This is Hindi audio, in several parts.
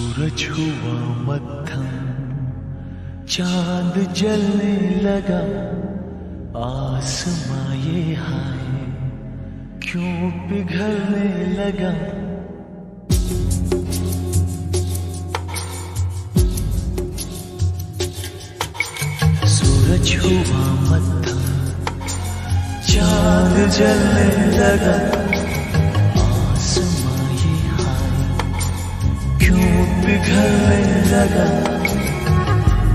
सूरज हुआ मध्यम चाँद जलने लगा, आसमां ये हाय, क्यों पिघलने लगा? सूरज हुआ मध्यम चाँद जलने लगा बिगड़ने लगा।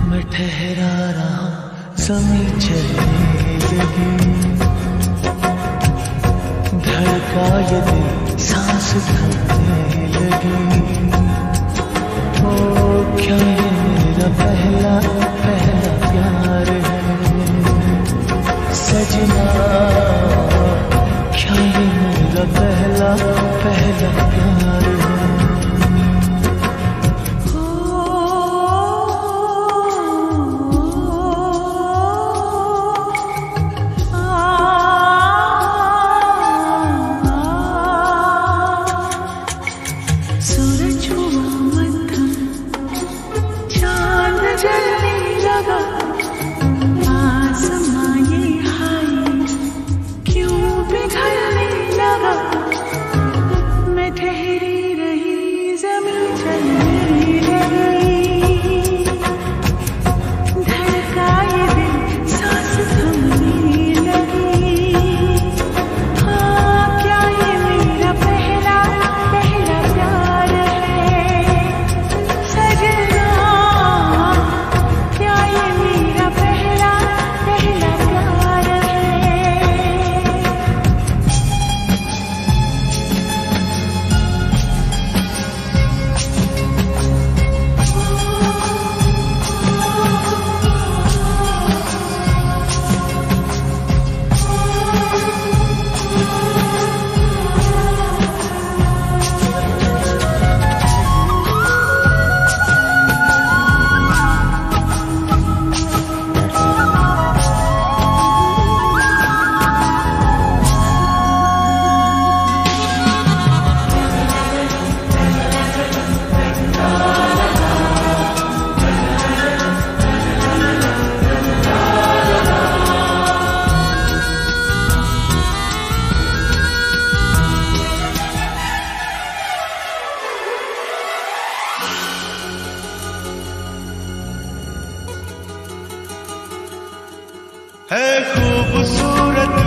मैं ठहरा रहा समय चलने लगी धड़का ये सांस थमने लगी। ओ, क्या मेरा पहला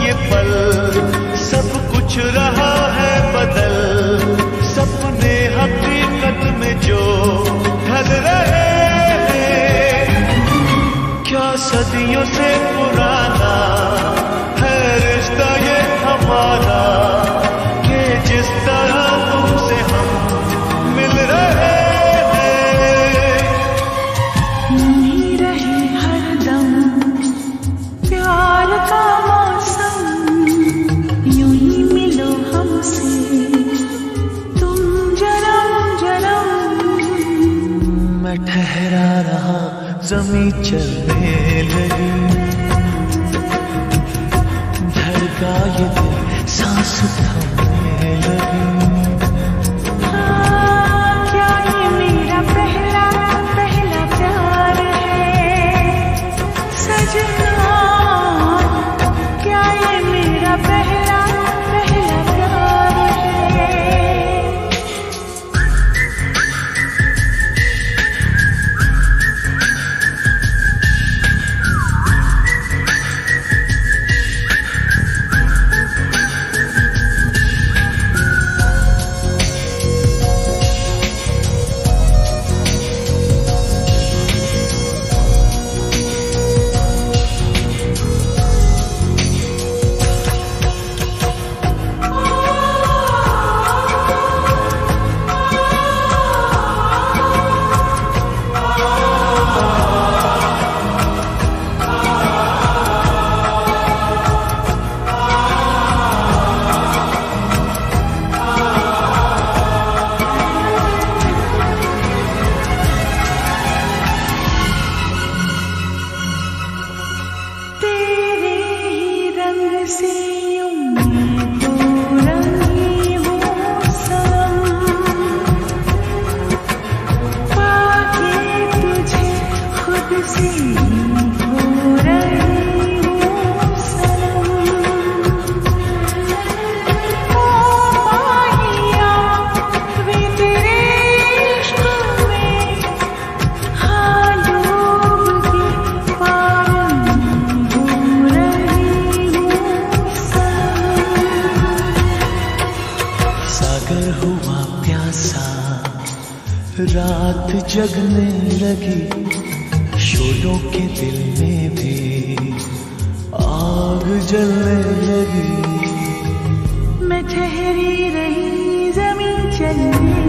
ये पल सब कुछ रहा है जमी चलने लगी। धड़का ये सांस थमने लगी। कर हुआ प्यासा। रात जगने लगी, शोरों के दिल में भी। आग जलने लगी। मैं ठहरी रही ज़मीन चलने